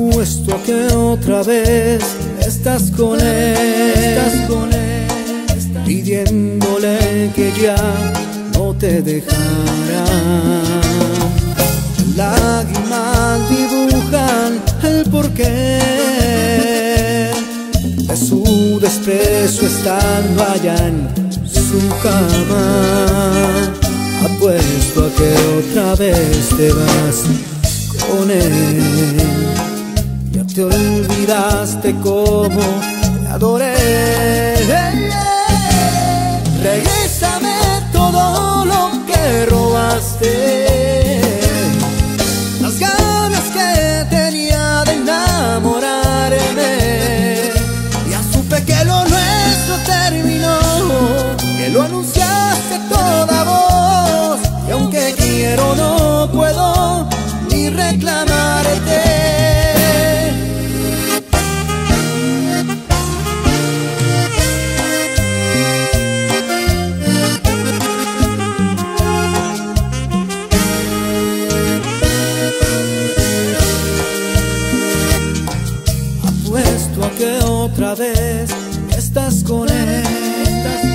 Apuesto a que otra vez estás con él, estás con él, pidiéndole que ya no te dejara. Lágrimas dibujan el porqué de su desprecio estando allá en su cama. Apuesto a que otra vez te vas con él. Te olvidaste cómo te adoré. Regrésame todo lo que robaste. Las ganas que tenía de enamorarme. Ya supe que lo nuestro terminó, que lo anunciaste toda voz. Y aunque quiero, no puedo ni reclamarte. A que otra vez estás con él,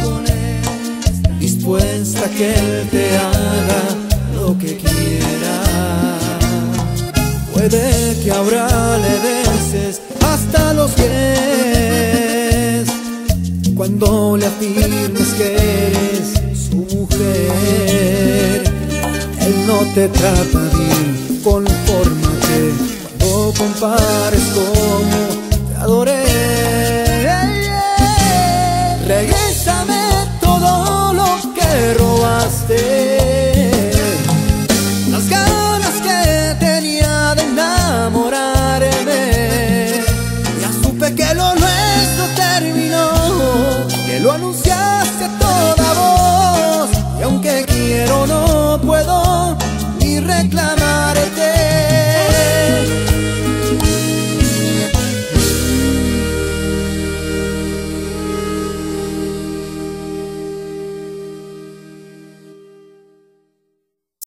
con él, dispuesta a que él te haga lo que quiera. Puede que ahora le beses hasta los pies cuando le afirmes que eres su mujer. Él no te trata bien, confórmate cuando compares como Regrésame todo lo que robaste. Las ganas que tenía de enamorarme. Ya supe que lo nuestro terminó, que lo anunciaste a toda voz. Y aunque quiero, no puedo.